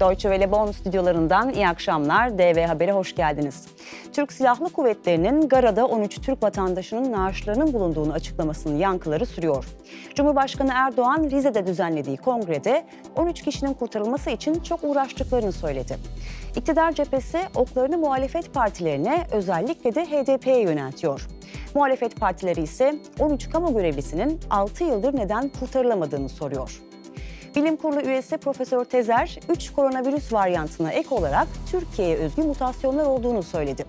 Deutsche Welle Bonn stüdyolarından iyi akşamlar. DV Haber'e hoş geldiniz. Türk Silahlı Kuvvetleri'nin Gara'da 13 Türk vatandaşının naaşlarının bulunduğunu açıklamasının yankıları sürüyor. Cumhurbaşkanı Erdoğan Rize'de düzenlediği kongrede 13 kişinin kurtarılması için çok uğraştıklarını söyledi. İktidar cephesi oklarını muhalefet partilerine özellikle de HDP'ye yöneltiyor. Muhalefet partileri ise 13 kamu görevlisinin 6 yıldır neden kurtarılamadığını soruyor. Bilim Kurulu üyesi Profesör Tezer, 3 koronavirüs varyantına ek olarak Türkiye'ye özgü mutasyonlar olduğunu söyledi.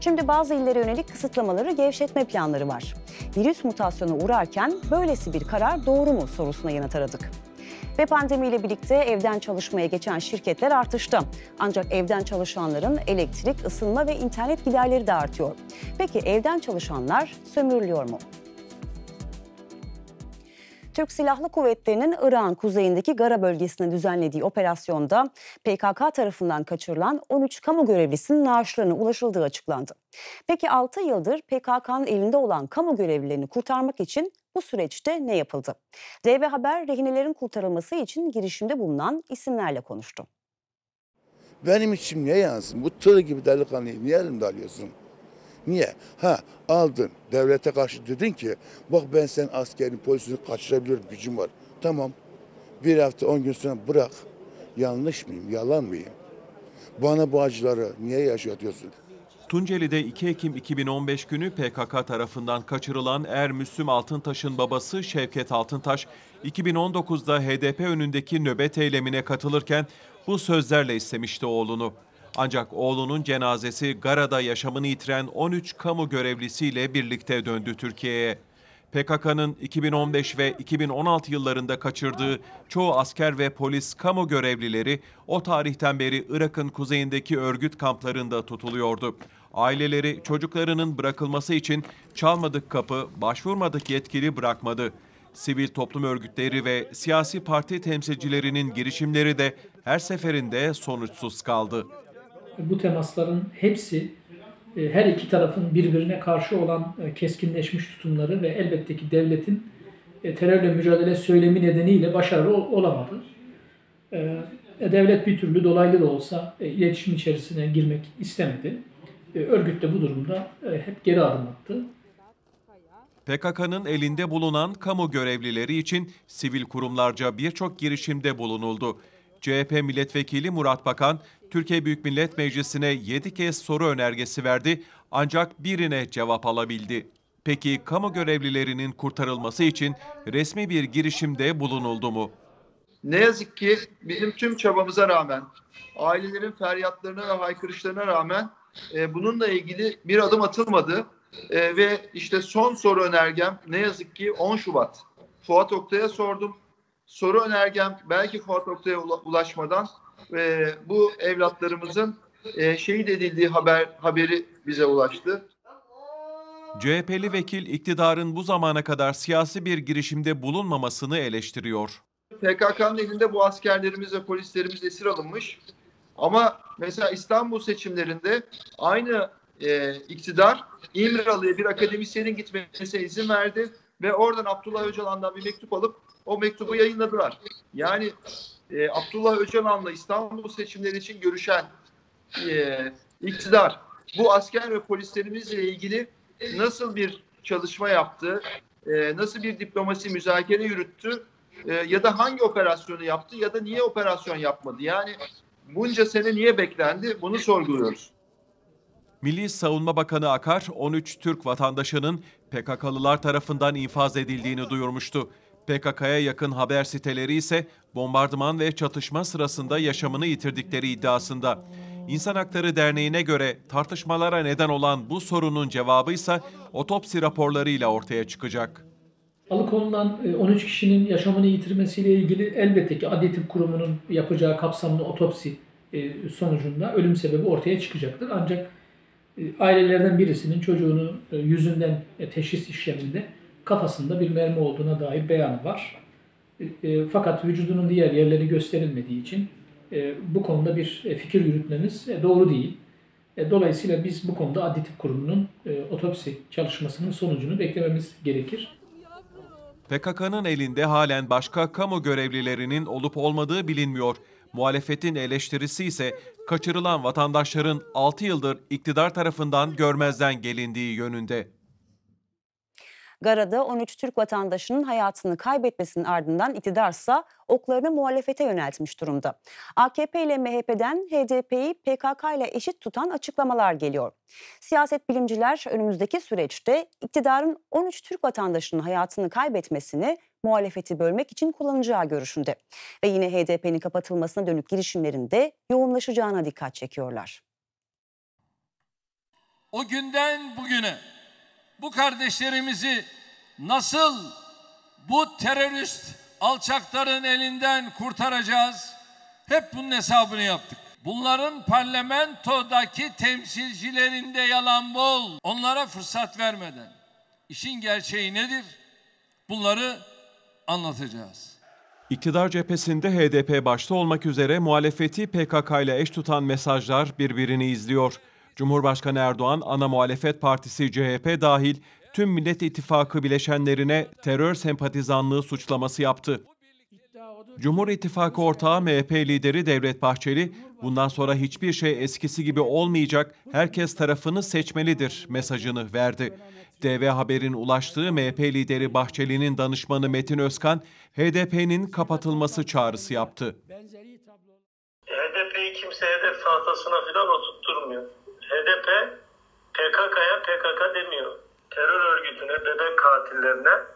Şimdi bazı illere yönelik kısıtlamaları gevşetme planları var. Virüs mutasyona uğrarken böylesi bir karar doğru mu sorusuna yanıt aradık. Ve pandemiyle birlikte evden çalışmaya geçen şirketler artışta. Ancak evden çalışanların elektrik, ısınma ve internet giderleri de artıyor. Peki evden çalışanlar sömürülüyor mu? Türk Silahlı Kuvvetleri'nin Irak'ın kuzeyindeki Gara bölgesine düzenlediği operasyonda PKK tarafından kaçırılan 13 kamu görevlisinin naaşlarına ulaşıldığı açıklandı. Peki 6 yıldır PKK'nın elinde olan kamu görevlilerini kurtarmak için bu süreçte ne yapıldı? DV Haber rehinelerin kurtarılması için girişimde bulunan isimlerle konuştu. Benim içim niye yansın? Bu tır gibi delikanlıyı niye elimde alıyorsun? Niye? Ha aldın. Devlete karşı dedin ki bak ben sen askerin polisini kaçırabilir gücüm var. Tamam. Bir hafta on gün sonra bırak. Yanlış mıyım? Yalan mıyım? Bana bu acıları niye yaşatıyorsun? Tunceli'de 2 Ekim 2015 günü PKK tarafından kaçırılan Er Müslüm Altıntaş'ın babası Şevket Altıntaş, 2019'da HDP önündeki nöbet eylemine katılırken bu sözlerle istemişti oğlunu. Ancak oğlunun cenazesi Gara'da yaşamını yitiren 13 kamu görevlisiyle birlikte döndü Türkiye'ye. PKK'nın 2015 ve 2016 yıllarında kaçırdığı çoğu asker ve polis kamu görevlileri o tarihten beri Irak'ın kuzeyindeki örgüt kamplarında tutuluyordu. Aileleri çocuklarının bırakılması için çalmadık kapı, başvurmadık yetkili bırakmadı. Sivil toplum örgütleri ve siyasi parti temsilcilerinin girişimleri de her seferinde sonuçsuz kaldı bu temasların hepsi e, her iki tarafın birbirine karşı olan e, keskinleşmiş tutumları ve elbette ki devletin e, terörle mücadele söylemi nedeniyle başarılı olamadı. Devlet bir türlü dolaylı da olsa iletişim içerisine girmek istemedi. Örgüt de bu durumda hep geri adım attı. PKK'nın elinde bulunan kamu görevlileri için sivil kurumlarca birçok girişimde bulunuldu. CHP milletvekili Murat Bakan, Türkiye Büyük Millet Meclisi'ne 7 kez soru önergesi verdi ancak birine cevap alabildi. Peki kamu görevlilerinin kurtarılması için resmi bir girişimde bulunuldu mu? Ne yazık ki bizim tüm çabamıza rağmen, ailelerin feryatlarına ve haykırışlarına rağmen e, bununla ilgili bir adım atılmadı. E, ve işte son soru önergem ne yazık ki 10 Şubat. Fuat Oktay'a sordum. Soru önergem belki Fuat Oktay'a ulaşmadan e, bu evlatlarımızın e, şehit edildiği haber haberi bize ulaştı. CHP'li vekil iktidarın bu zamana kadar siyasi bir girişimde bulunmamasını eleştiriyor. PKK'nın elinde bu askerlerimiz ve polislerimiz esir alınmış. Ama mesela İstanbul seçimlerinde aynı e, iktidar İmralı'ya bir akademisyenin gitmesine izin verdi ve oradan Abdullah Öcalan'dan bir mektup alıp o mektubu yayınladılar. Yani e, Abdullah Öcalan'la İstanbul seçimleri için görüşen e, iktidar bu asker ve polislerimizle ilgili nasıl bir çalışma yaptı, e, nasıl bir diplomasi müzakere yürüttü e, ya da hangi operasyonu yaptı ya da niye operasyon yapmadı? Yani bunca sene niye beklendi bunu sorguluyoruz. Milli Savunma Bakanı Akar, 13 Türk vatandaşının PKK'lılar tarafından infaz edildiğini duyurmuştu. PKK'ya yakın haber siteleri ise bombardıman ve çatışma sırasında yaşamını yitirdikleri iddiasında. İnsan Hakları Derneği'ne göre tartışmalara neden olan bu sorunun cevabı ise otopsi raporlarıyla ortaya çıkacak. Alıkonulan 13 e, kişinin yaşamını yitirmesiyle ilgili elbette ki Adli Tıp Kurumu'nun yapacağı kapsamlı otopsi e, sonucunda ölüm sebebi ortaya çıkacaktır. Ancak ailelerden birisinin çocuğunu yüzünden teşhis işleminde kafasında bir mermi olduğuna dair beyanı var. E, e, fakat vücudunun diğer yerleri gösterilmediği için e, bu konuda bir e, fikir yürütmemiz e, doğru değil. E, dolayısıyla biz bu konuda Adli Tıp Kurumu'nun e, otopsi çalışmasının sonucunu beklememiz gerekir. PKK'nın elinde halen başka kamu görevlilerinin olup olmadığı bilinmiyor. Muhalefetin eleştirisi ise kaçırılan vatandaşların 6 yıldır iktidar tarafından görmezden gelindiği yönünde. Gara'da 13 Türk vatandaşının hayatını kaybetmesinin ardından iktidarsa oklarını muhalefete yöneltmiş durumda. AKP ile MHP'den HDP'yi PKK ile eşit tutan açıklamalar geliyor. Siyaset bilimciler önümüzdeki süreçte iktidarın 13 Türk vatandaşının hayatını kaybetmesini muhalefeti bölmek için kullanacağı görüşünde. Ve yine HDP'nin kapatılmasına dönük girişimlerinde yoğunlaşacağına dikkat çekiyorlar. O günden bugüne bu kardeşlerimizi nasıl bu terörist alçakların elinden kurtaracağız? Hep bunun hesabını yaptık. Bunların parlamentodaki temsilcilerinde yalan bol. Onlara fırsat vermeden. İşin gerçeği nedir? Bunları anlatacağız. İktidar cephesinde HDP başta olmak üzere muhalefeti PKK ile eş tutan mesajlar birbirini izliyor. Cumhurbaşkanı Erdoğan, ana muhalefet partisi CHP dahil tüm Millet İttifakı bileşenlerine terör sempatizanlığı suçlaması yaptı. Cumhur İttifakı ortağı MHP lideri Devlet Bahçeli, bundan sonra hiçbir şey eskisi gibi olmayacak, herkes tarafını seçmelidir mesajını verdi. DV Haber'in ulaştığı MHP lideri Bahçeli'nin danışmanı Metin Özkan, HDP'nin kapatılması çağrısı yaptı. HDP'yi kimse hedef tahtasına falan oturtturmuyor. HDP PKK'ya PKK demiyor. Terör örgütüne, bebek katillerine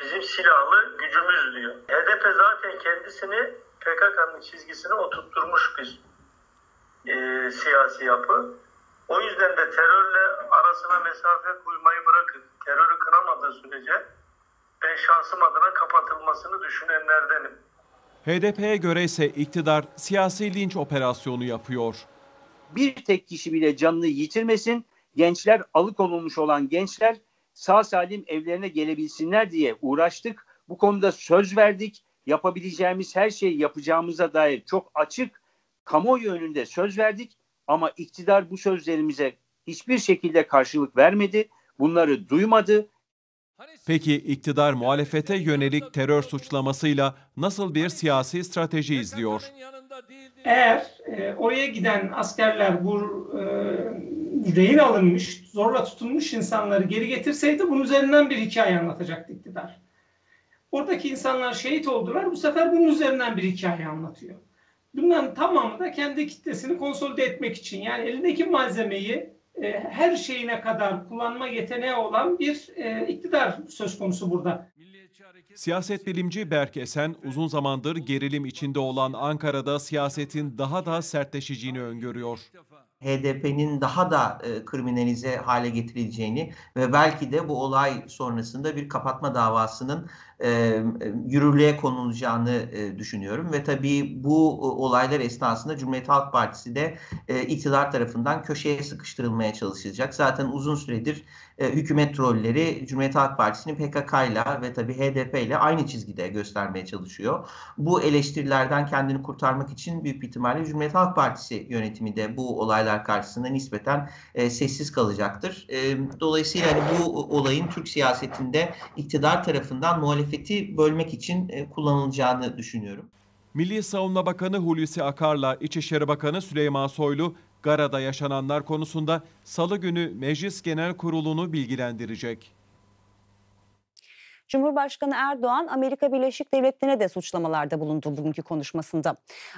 bizim silahlı gücümüz diyor. HDP zaten kendisini PKK'nın çizgisine oturtturmuş bir e, siyasi yapı. O yüzden de terörle arasına mesafe koymayı bırakın. Terörü kınamadığı sürece ben şahsım adına kapatılmasını düşünenlerdenim. HDP'ye göre ise iktidar siyasi linç operasyonu yapıyor. Bir tek kişi bile canını yitirmesin, gençler alıkonulmuş olan gençler sağ salim evlerine gelebilsinler diye uğraştık. Bu konuda söz verdik. Yapabileceğimiz her şeyi yapacağımıza dair çok açık kamuoyu önünde söz verdik. Ama iktidar bu sözlerimize hiçbir şekilde karşılık vermedi. Bunları duymadı. Peki iktidar muhalefete yönelik terör suçlamasıyla nasıl bir siyasi strateji izliyor? Eğer e, oraya giden askerler bu e, rehin alınmış, zorla tutulmuş insanları geri getirseydi bunun üzerinden bir hikaye anlatacaktı iktidar. Oradaki insanlar şehit oldular. Bu sefer bunun üzerinden bir hikaye anlatıyor. Bunların tamamı da kendi kitlesini konsolide etmek için yani elindeki malzemeyi e, her şeyine kadar kullanma yeteneği olan bir e, iktidar söz konusu burada. Siyaset bilimci Berk Esen uzun zamandır gerilim içinde olan Ankara'da siyasetin daha da sertleşeceğini öngörüyor. HDP'nin daha da e, kriminalize hale getirileceğini ve belki de bu olay sonrasında bir kapatma davasının e, yürürlüğe konulacağını e, düşünüyorum ve tabii bu e, olaylar esnasında Cumhuriyet Halk Partisi de e, iktidar tarafından köşeye sıkıştırılmaya çalışacak. Zaten uzun süredir e, hükümet rolleri Cumhuriyet Halk Partisi'nin PKK ile ve tabii HDP ile aynı çizgide göstermeye çalışıyor. Bu eleştirilerden kendini kurtarmak için büyük bir ihtimalle Cumhuriyet Halk Partisi yönetimi de bu olaylar karşısında nispeten e, sessiz kalacaktır. E, dolayısıyla hani bu olayın Türk siyasetinde iktidar tarafından muhalefeti bölmek için e, kullanılacağını düşünüyorum. Milli Savunma Bakanı Hulusi Akar'la İçişleri Bakanı Süleyman Soylu, Gara'da yaşananlar konusunda Salı günü Meclis Genel Kurulu'nu bilgilendirecek. Cumhurbaşkanı Erdoğan Amerika Birleşik Devletleri'ne de suçlamalarda bulundu bugünkü konuşmasında.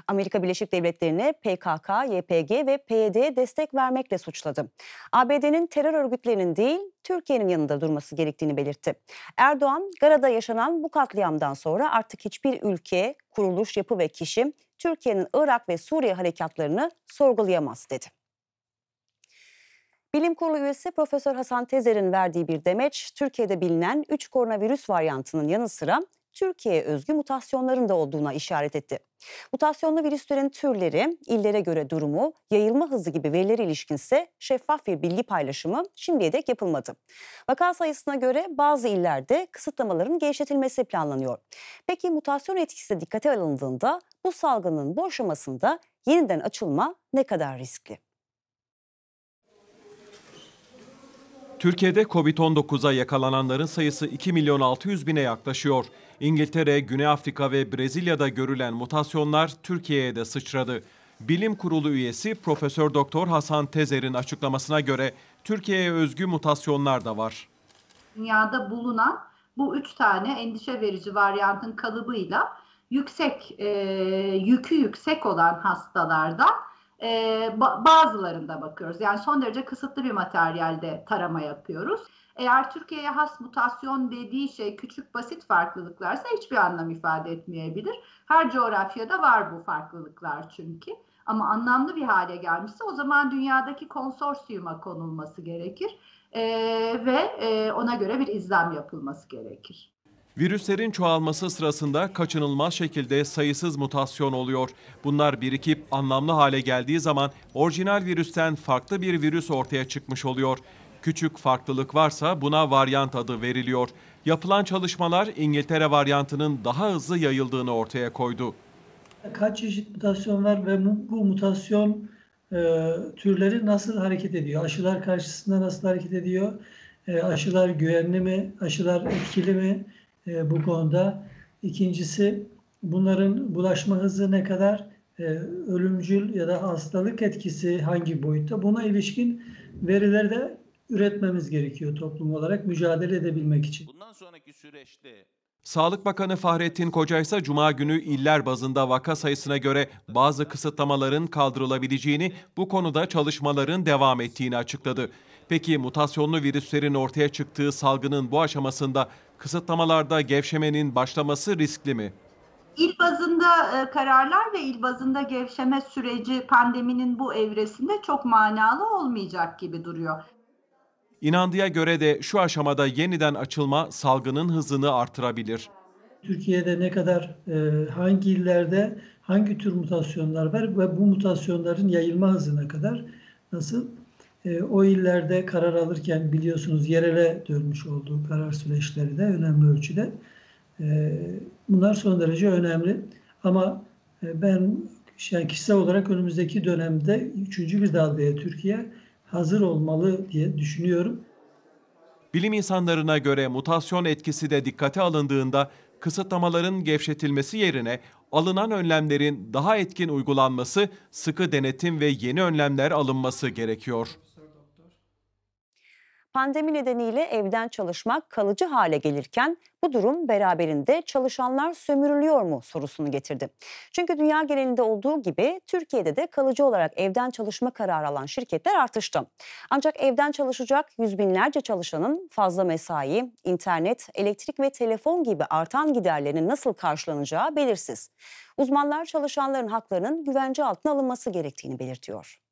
Amerika Birleşik Devletleri'ne PKK, YPG ve PYD'ye destek vermekle suçladı. ABD'nin terör örgütlerinin değil Türkiye'nin yanında durması gerektiğini belirtti. Erdoğan, Gara'da yaşanan bu katliamdan sonra artık hiçbir ülke, kuruluş, yapı ve kişi Türkiye'nin Irak ve Suriye harekatlarını sorgulayamaz dedi. Bilim Kurulu üyesi Profesör Hasan Tezer'in verdiği bir demeç, Türkiye'de bilinen 3 koronavirüs varyantının yanı sıra Türkiye'ye özgü mutasyonların da olduğuna işaret etti. Mutasyonlu virüslerin türleri, illere göre durumu, yayılma hızı gibi verilere ilişkinse şeffaf bir bilgi paylaşımı şimdiye dek yapılmadı. Vaka sayısına göre bazı illerde kısıtlamaların gevşetilmesi planlanıyor. Peki mutasyon etkisi dikkate alındığında bu salgının bu aşamasında yeniden açılma ne kadar riskli? Türkiye'de Covid-19'a yakalananların sayısı 2 milyon 600 bine yaklaşıyor. İngiltere, Güney Afrika ve Brezilya'da görülen mutasyonlar Türkiye'ye de sıçradı. Bilim Kurulu üyesi Profesör Doktor Hasan Tezer'in açıklamasına göre Türkiye'ye özgü mutasyonlar da var. Dünyada bulunan bu üç tane endişe verici varyantın kalıbıyla yüksek e, yükü yüksek olan hastalarda e, bazılarında bakıyoruz. Yani son derece kısıtlı bir materyalde tarama yapıyoruz. Eğer Türkiye'ye has mutasyon dediği şey küçük basit farklılıklarsa hiçbir anlam ifade etmeyebilir. Her coğrafyada var bu farklılıklar çünkü. Ama anlamlı bir hale gelmişse o zaman dünyadaki konsorsiyuma konulması gerekir e, ve e, ona göre bir izlem yapılması gerekir. Virüslerin çoğalması sırasında kaçınılmaz şekilde sayısız mutasyon oluyor. Bunlar birikip anlamlı hale geldiği zaman orijinal virüsten farklı bir virüs ortaya çıkmış oluyor. Küçük farklılık varsa buna varyant adı veriliyor. Yapılan çalışmalar İngiltere varyantının daha hızlı yayıldığını ortaya koydu. Kaç çeşit mutasyon var ve bu mutasyon e, türleri nasıl hareket ediyor? Aşılar karşısında nasıl hareket ediyor? E, aşılar güvenli mi? Aşılar etkili mi e, bu konuda? İkincisi bunların bulaşma hızı ne kadar? E, ölümcül ya da hastalık etkisi hangi boyutta? Buna ilişkin verileri de üretmemiz gerekiyor toplum olarak mücadele edebilmek için. Bundan sonraki süreçte Sağlık Bakanı Fahrettin Koca ise Cuma günü iller bazında vaka sayısına göre bazı kısıtlamaların kaldırılabileceğini, bu konuda çalışmaların devam ettiğini açıkladı. Peki mutasyonlu virüslerin ortaya çıktığı salgının bu aşamasında kısıtlamalarda gevşemenin başlaması riskli mi? İl bazında e, kararlar ve il bazında gevşeme süreci pandeminin bu evresinde çok manalı olmayacak gibi duruyor. İnandıya göre de şu aşamada yeniden açılma salgının hızını artırabilir. Türkiye'de ne kadar e, hangi illerde hangi tür mutasyonlar var ve bu mutasyonların yayılma hızına kadar nasıl e, o illerde karar alırken biliyorsunuz yerele dönmüş olduğu karar süreçleri de önemli ölçüde. E, bunlar son derece önemli. Ama e, ben yani kişisel olarak önümüzdeki dönemde üçüncü bir dalgaya Türkiye hazır olmalı diye düşünüyorum. Bilim insanlarına göre mutasyon etkisi de dikkate alındığında kısıtlamaların gevşetilmesi yerine alınan önlemlerin daha etkin uygulanması, sıkı denetim ve yeni önlemler alınması gerekiyor. Pandemi nedeniyle evden çalışmak kalıcı hale gelirken bu durum beraberinde çalışanlar sömürülüyor mu sorusunu getirdi. Çünkü dünya genelinde olduğu gibi Türkiye'de de kalıcı olarak evden çalışma kararı alan şirketler artıştı. Ancak evden çalışacak yüz binlerce çalışanın fazla mesai, internet, elektrik ve telefon gibi artan giderlerinin nasıl karşılanacağı belirsiz. Uzmanlar çalışanların haklarının güvence altına alınması gerektiğini belirtiyor.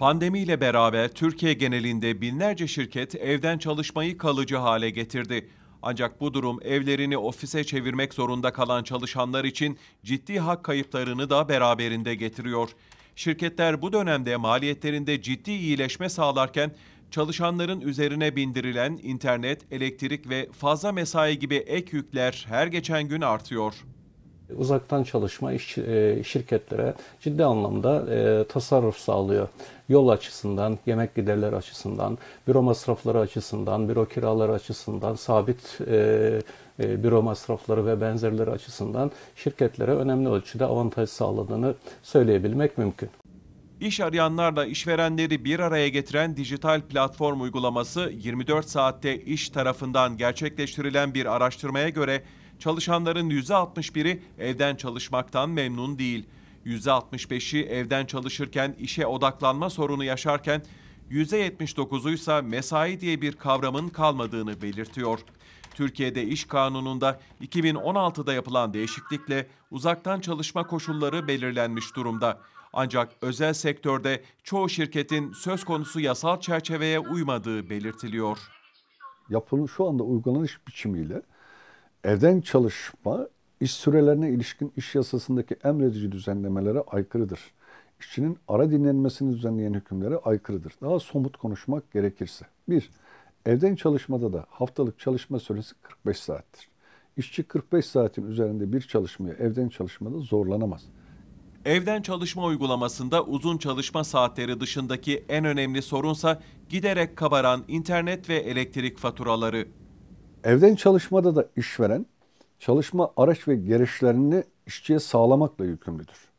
Pandemiyle beraber Türkiye genelinde binlerce şirket evden çalışmayı kalıcı hale getirdi. Ancak bu durum evlerini ofise çevirmek zorunda kalan çalışanlar için ciddi hak kayıplarını da beraberinde getiriyor. Şirketler bu dönemde maliyetlerinde ciddi iyileşme sağlarken çalışanların üzerine bindirilen internet, elektrik ve fazla mesai gibi ek yükler her geçen gün artıyor. Uzaktan çalışma iş, e, şirketlere ciddi anlamda e, tasarruf sağlıyor. Yol açısından, yemek giderleri açısından, büro masrafları açısından, büro kiraları açısından, sabit e, büro masrafları ve benzerleri açısından şirketlere önemli ölçüde avantaj sağladığını söyleyebilmek mümkün. İş arayanlarla işverenleri bir araya getiren dijital platform uygulaması 24 saatte iş tarafından gerçekleştirilen bir araştırmaya göre çalışanların %61'i evden çalışmaktan memnun değil. %65'i evden çalışırken işe odaklanma sorunu yaşarken %79'u ise mesai diye bir kavramın kalmadığını belirtiyor. Türkiye'de iş kanununda 2016'da yapılan değişiklikle uzaktan çalışma koşulları belirlenmiş durumda. Ancak özel sektörde çoğu şirketin söz konusu yasal çerçeveye uymadığı belirtiliyor. Yapılan şu anda uygulanış biçimiyle evden çalışma iş sürelerine ilişkin iş yasasındaki emredici düzenlemelere aykırıdır. İşçinin ara dinlenmesini düzenleyen hükümlere aykırıdır. Daha somut konuşmak gerekirse. 1. Evden çalışmada da haftalık çalışma süresi 45 saattir. İşçi 45 saatin üzerinde bir çalışmaya evden çalışmada zorlanamaz. Evden çalışma uygulamasında uzun çalışma saatleri dışındaki en önemli sorunsa giderek kabaran internet ve elektrik faturaları. Evden çalışmada da işveren çalışma araç ve gereçlerini işçiye sağlamakla yükümlüdür.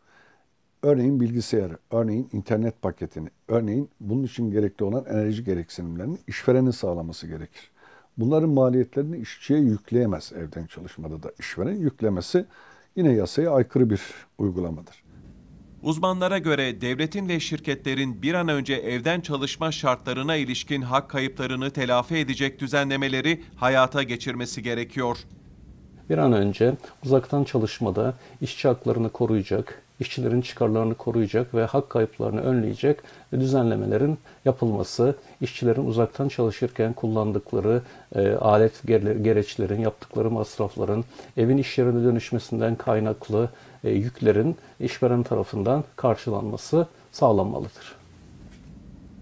Örneğin bilgisayarı, örneğin internet paketini, örneğin bunun için gerekli olan enerji gereksinimlerini işverenin sağlaması gerekir. Bunların maliyetlerini işçiye yükleyemez evden çalışmada da işveren yüklemesi yine yasaya aykırı bir uygulamadır. Uzmanlara göre devletin ve şirketlerin bir an önce evden çalışma şartlarına ilişkin hak kayıplarını telafi edecek düzenlemeleri hayata geçirmesi gerekiyor. Bir an önce uzaktan çalışmada işçi haklarını koruyacak, işçilerin çıkarlarını koruyacak ve hak kayıplarını önleyecek düzenlemelerin yapılması, işçilerin uzaktan çalışırken kullandıkları e, alet gereçlerin, yaptıkları masrafların, evin iş yerine dönüşmesinden kaynaklı yüklerin işveren tarafından karşılanması sağlanmalıdır.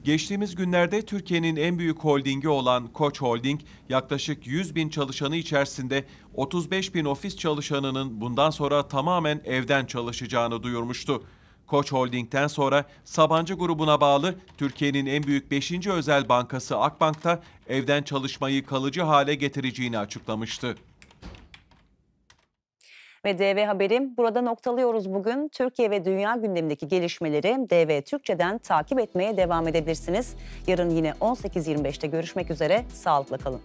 Geçtiğimiz günlerde Türkiye'nin en büyük holdingi olan Koç Holding, yaklaşık 100 bin çalışanı içerisinde 35 bin ofis çalışanının bundan sonra tamamen evden çalışacağını duyurmuştu. Koç Holding'den sonra Sabancı grubuna bağlı Türkiye'nin en büyük 5. özel bankası Akbank'ta evden çalışmayı kalıcı hale getireceğini açıklamıştı. Ve DV Haber'i burada noktalıyoruz bugün. Türkiye ve dünya gündemindeki gelişmeleri DV Türkçe'den takip etmeye devam edebilirsiniz. Yarın yine 18.25'te görüşmek üzere. Sağlıkla kalın.